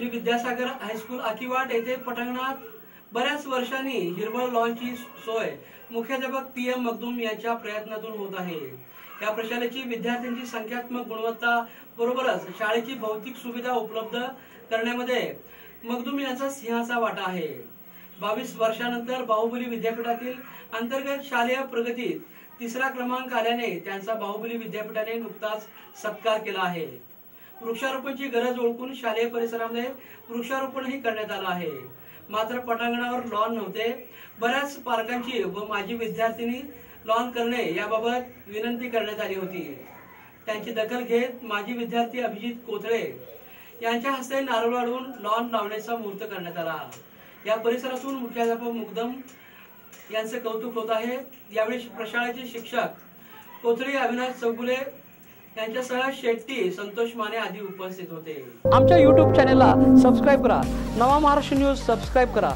Shri Vidyasagar high school अकिवाट येथे पटांगणात बऱ्याच वर्षांनी हिरवळ लॉनची सोय मुख्याध्यापक पी एम मगदूम यांच्या प्रयत्नातून होत आहे. या प्रशालेची विद्यार्थ्यांची संख्यात्मक गुणवत्ता बरोबरच शाळेची भौतिक सुविधा उपलब्ध करण्यामध्ये मगदूम यांचा सिंहाचा वाटा आहे. बावीस वर्षानंतर बाहुबली विद्यापीठातील अंतर्गत शालेय प्रगतीत तिसरा क्रमांक आल्याने त्यांचा बाहुबली विद्यापीठाने नुकताच सत्कार केला आहे. वृक्षारोपणची गरज ओळखून शालेय परिसरामध्ये वृक्षारोपणही करण्यात आलं आहे. मात्र पटांगणावर लॉन नव्हते. बऱ्याच पालकांची व माजी विद्यार्थिनी लॉन करणे याबाबत विनंती करण्यात आली होती. त्यांची दखल घेत माजी विद्यार्थी अभिजित कोथळे यांच्या हस्ते नारळ वाढवून लॉन लावण्याचा मुहूर्त करण्यात आला. या परिसरातून मुख्याध्यापक मुग्धम यांचे कौतुक होत आहे. यावेळी प्रशाळेचे शिक्षक कोथळी अविनाश चौगुले त्यांच्यासह शेट्टी संतोष माने आदी उपस्थित होते. आमच्या युट्यूब चॅनेलला सबस्क्राईब करा. नवा महाराष्ट्र न्यूज सबस्क्राईब करा.